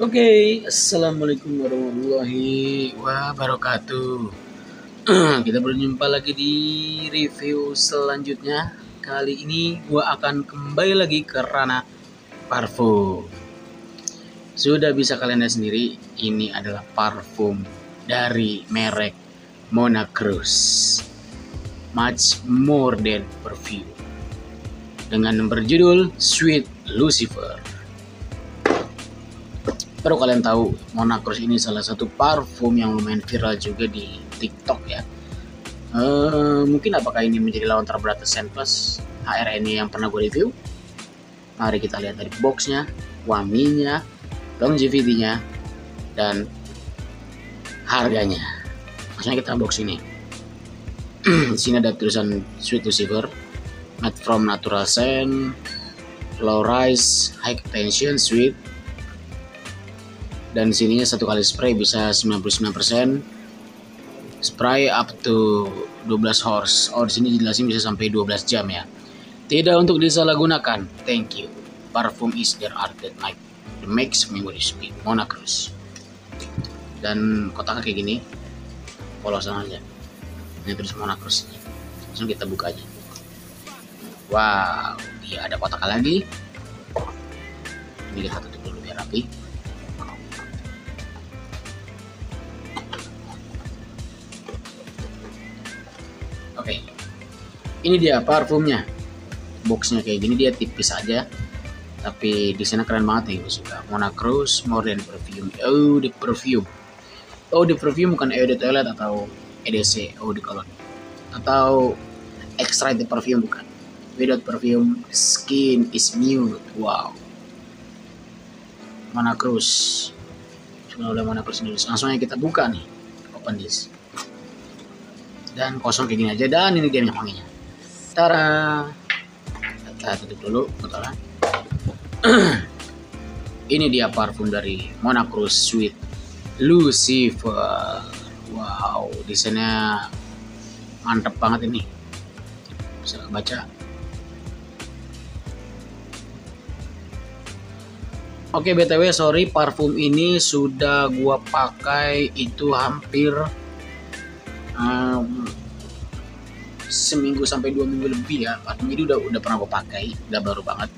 Oke, assalamualaikum warahmatullahi wabarakatuh. Kita berjumpa lagi di review selanjutnya. Kali ini gua akan kembali lagi ke ranah parfum. Sudah bisa kalian lihat sendiri, ini adalah parfum dari merek Mona Cruz. Much more than perfume. Dengan berjudul Sweet Lucifer. Baru kalian tahu Mona Cruz ini salah satu parfum yang lumayan viral juga di TikTok ya. Uh, mungkin apakah ini menjadi lawan terberat Sen Plus HR ini yang pernah gue review? Mari kita lihat dari boxnya, wanginya, longevity-nya, dan harganya. Maksudnya kita box ini. di sini ada tulisan Sweet Lucifer, made from natural scent, low rise, high tension, sweet, dan sininya satu kali spray bisa 99% spray up to 12 horse. Oh di sini jelasin bisa sampai 12 jam ya. Tidak untuk disalahgunakan. Thank you. Parfum is their art that might the makes me what speak Mona dan kotaknya kayak gini. Polosan aja. Ini terus Mona langsung kita buka aja. Wow dia ada kotak lagi. Ini kita tutup dulu biar rapi Ini dia parfumnya. Boxnya kayak gini dia tipis aja. Tapi di sana keren banget ya gue suka. Mona More Than Perfume. Oh, the perfume. Oh, the perfume bukan Eau de Toilet atau EDC, Oh, the Cologne. Atau extra the perfume bukan. Without perfume, skin is new. Wow. Mona Cruz. Sudah oleh Mona Cruz ini. Langsung aja kita buka nih. Open this dan kosong kayak gini aja dan ini dia minyak wanginya Tara. Kita tutup dulu botolnya ini dia parfum dari Mona Cruz Sweet Lucifer. Wow desainnya mantep banget ini. Bisa baca. Oke btw sorry parfum ini sudah gua pakai itu hampir um, seminggu sampai dua minggu lebih ya. Parfum ini udah udah pernah gue pakai udah baru banget.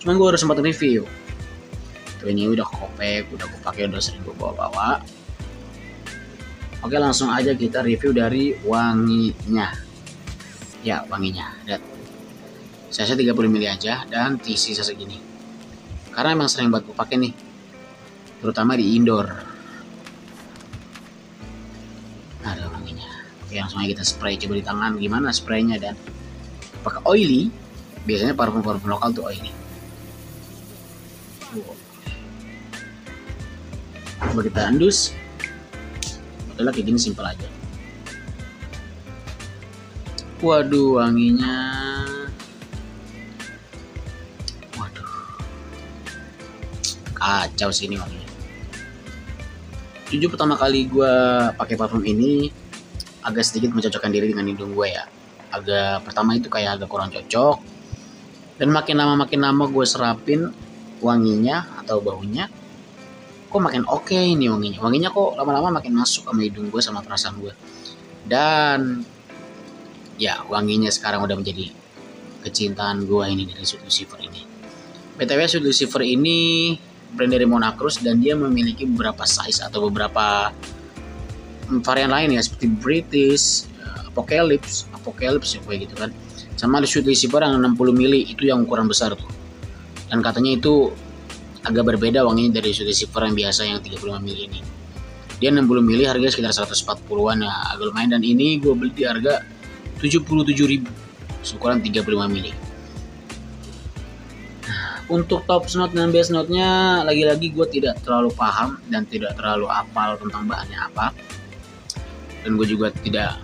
Cuman gue harus sempat review. Tuh ini udah kopek udah gue pakai udah sering gue bawa-bawa. Oke langsung aja kita review dari wanginya. Ya wanginya. Lihat. Saya 30 ml aja dan TC segini. Karena emang sering buat gue pakai nih. Terutama di indoor Langsung aja kita spray coba di tangan gimana spraynya dan apakah oily? Biasanya parfum-parfum lokal tuh oily. Coba kita andus adalah kayak gini simpel aja. Waduh wanginya. Waduh. Kacau sih ini wanginya. Jujur pertama kali gue pakai parfum ini agak sedikit mencocokkan diri dengan hidung gue ya. Agak pertama itu kayak agak kurang cocok. Dan makin lama makin lama gue serapin wanginya atau baunya kok makin oke okay ini wanginya. Wanginya kok lama-lama makin masuk sama hidung gue sama perasaan gue. Dan ya wanginya sekarang udah menjadi kecintaan gue ini dari Sweet Lucifer ini. Btw Sweet Lucifer ini brand dari Monacruz dan dia memiliki beberapa size atau beberapa varian lain ya seperti British, uh, Apocalypse, Apocalypse ya kayak gitu kan. Sama ada Sweet Lucifer yang 60 mili itu yang ukuran besar tuh. Dan katanya itu agak berbeda wanginya dari Sweet Lucifer yang biasa yang 35 mili ini. Dia 60 mili harganya sekitar 140-an ya agak lumayan dan ini gue beli di harga 77 ribu ukuran 35 mili untuk top note dan base note-nya lagi-lagi gue tidak terlalu paham dan tidak terlalu apal tentang bahannya apa dan gue juga tidak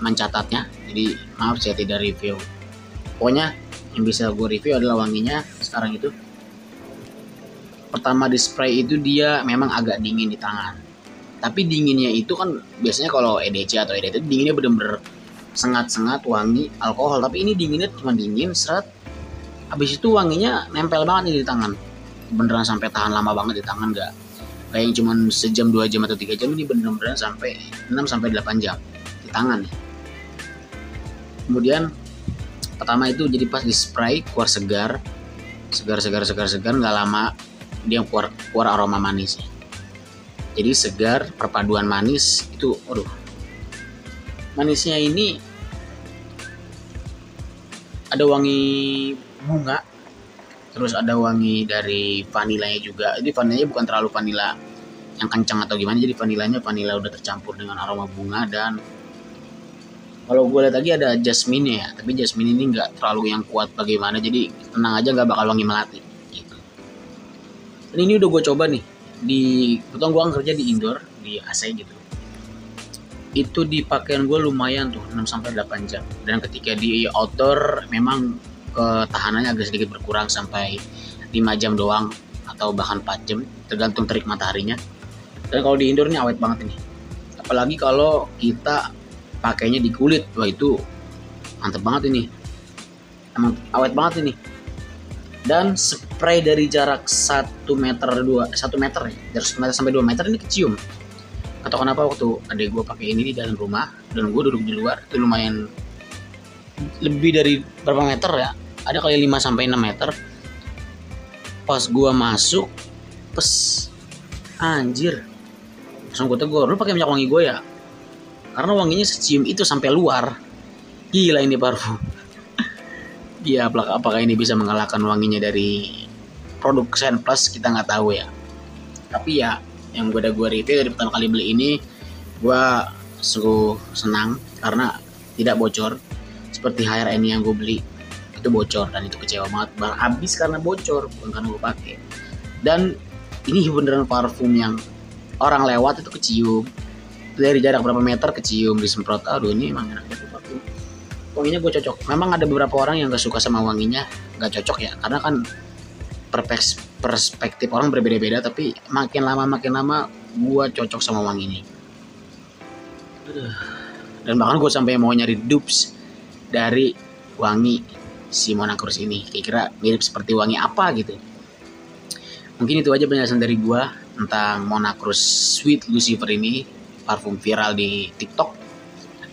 mencatatnya. Jadi maaf saya tidak review. Pokoknya yang bisa gue review adalah wanginya sekarang itu. Pertama di spray itu dia memang agak dingin di tangan. Tapi dinginnya itu kan biasanya kalau EDC atau EDT dinginnya bener-bener sengat-sengat wangi alkohol. Tapi ini dinginnya cuma dingin seret. Habis itu wanginya nempel banget nih di tangan. Beneran sampai tahan lama banget di tangan gak kayak yang cuma sejam dua jam atau tiga jam ini benar-benar sampai 6 sampai 8 jam di tangan. Nih kemudian pertama itu jadi pas di spray keluar segar. Segar segar segar segar nggak lama dia keluar keluar aroma manis. Jadi segar perpaduan manis itu aduh. Manisnya ini ada wangi bunga terus ada wangi dari vanilanya juga. Jadi vanilanya bukan terlalu vanila yang kencang atau gimana jadi vanilanya vanila udah tercampur dengan aroma bunga dan kalau gue lihat lagi ada jasmine ya tapi jasmine ini nggak terlalu yang kuat bagaimana jadi tenang aja nggak bakal wangi melati gitu. Dan ini udah gue coba nih di kebetulan gue kerja di indoor di AC gitu. Itu di pakaian gue lumayan tuh 6 sampai 8 jam. Dan ketika di outdoor memang ketahanannya agak sedikit berkurang sampai 5 jam doang atau bahkan 4 jam tergantung terik mataharinya. Dan kalau di indoor ini awet banget ini. Apalagi kalau kita pakainya di kulit wah itu mantep banget ini. Emang awet banget ini. Dan spray dari jarak 1 meter 2 1 meter ya jarak 1 meter sampai 2 meter ini kecium. Atau kenapa waktu adek gue pakai ini di dalam rumah dan gue duduk di luar itu lumayan lebih dari berapa meter ya ada kali 5 sampai 6 meter. Pas gue masuk pes anjir. Langsung gue tegur lu pakai minyak wangi gue ya? Karena wanginya secium itu sampai luar. Gila ini parfum ya apakah ini bisa mengalahkan wanginya dari produk Sen Plus kita nggak tahu ya. Tapi ya yang gue udah gue review dari pertama kali beli ini gue sungguh senang karena tidak bocor. Seperti HRN yang gue beli itu bocor dan itu kecewa banget. Bang habis karena bocor bukan karena gue pakai. Dan ini beneran parfum yang orang lewat itu kecium. Dari jarak berapa meter kecium disemprot. Aduh ini emang enak banget parfum. Wanginya gue cocok. Memang ada beberapa orang yang gak suka sama wanginya gak cocok ya. Karena kan perspektif orang berbeda-beda tapi makin lama makin lama gue cocok sama wangi ini dan bahkan gue sampai mau nyari dupes dari wangi si Monacruz ini kira-kira mirip seperti wangi apa gitu mungkin itu aja penjelasan dari gue tentang Monacruz Sweet Lucifer ini parfum viral di TikTok.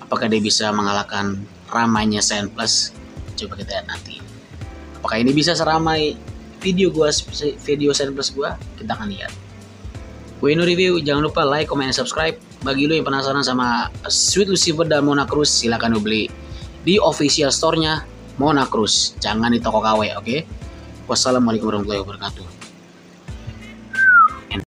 Apakah dia bisa mengalahkan ramainya Sen Plus? Coba kita lihat nanti. Apakah ini bisa seramai video gua video Sen Plus gua? Kita akan lihat. Wino Review, jangan lupa like, comment, dan subscribe. Bagi lo yang penasaran sama Sweet Lucifer dan Mona silahkan beli di official store-nya Mona Cruz. Jangan di toko KW, oke? Okay? Wassalamualaikum warahmatullahi wabarakatuh.